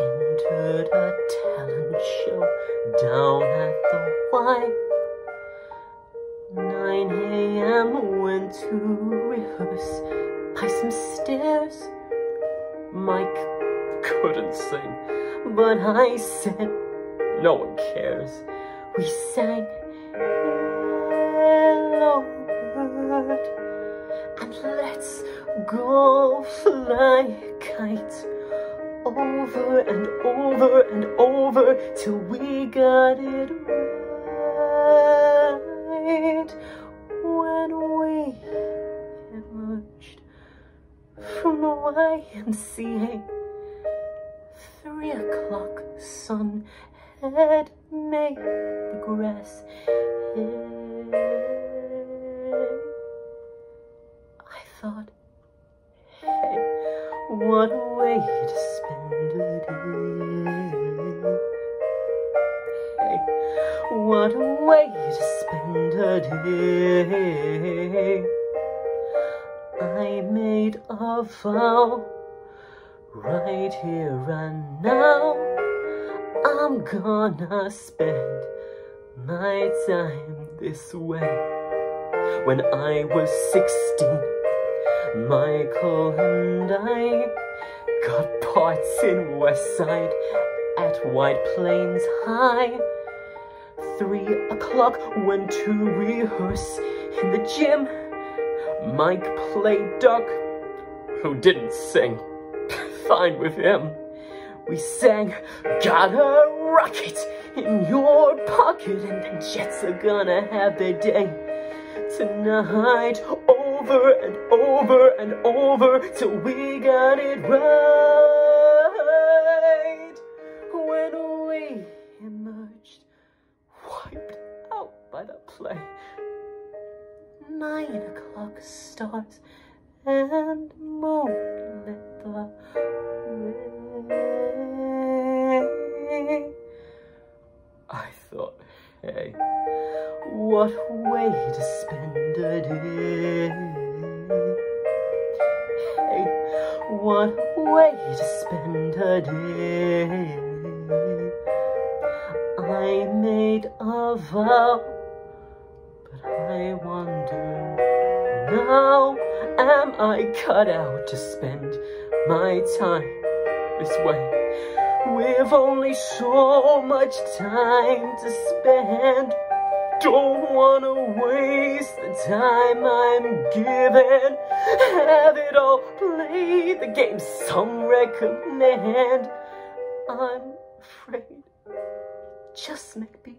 entered a talent show down at the Y. 9 a.m. went to rehearse by some stairs. Mike couldn't sing, but I said, no one cares. We sang, Hello, bird, and let's go fly a over and over and over till we got it right. When we emerged from the YMCA, three o'clock sun had made the grass what a way to spend a day. What a way to spend a day. I made a vow right here and now. I'm gonna spend my time this way. When I was 16, Michael and I got parts in West Side at White Plains High. Three o'clock went to rehearse in the gym. Mike played Doc, who didn't sing. Fine with him. We sang, got a rocket in your pocket, and the Jets are gonna have their day tonight. Over and over and over till we got it right. When we emerged, wiped out by the play. Nine o'clock stars and moonlit the what a way to spend a day. I made a vow, but I wonder now, am I cut out to spend my time this way? With only so much time to spend. Don't wanna waste the time I'm given. Have it all played, the game some recommend. I'm afraid, just might be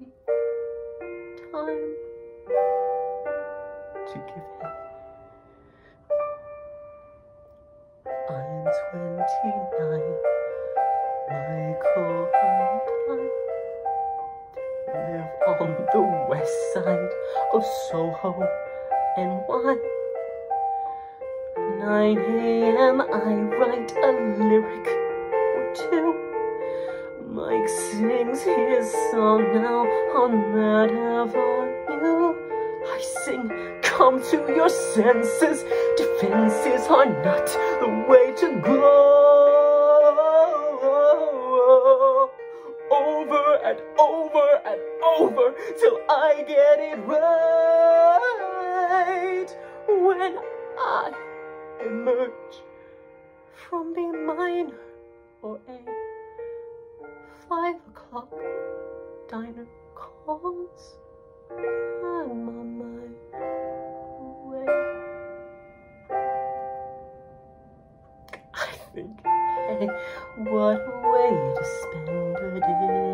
time to give in. I'm 29. Side of Soho, and why? 9 a.m. I write a lyric or two. Mike sings his song now on that avenue. I sing, come to your senses. Defenses are not the way to go. And over and over till I get it right. When I emerge from B minor or A, five o'clock diner calls. I'm on my way. I think, hey, what a way to spend a day.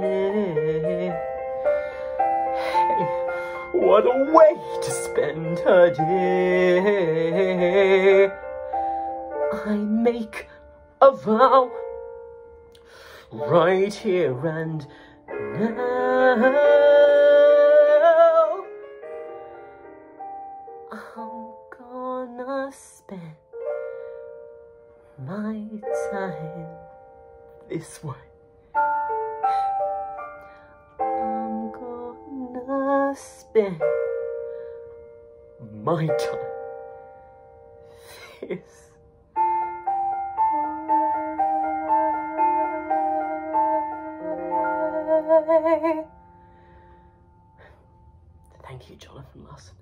What a way to spend a day. I make a vow right here and now. I'm gonna spend my time this way. Spend my time kiss. Thank you, Jonathan Larson.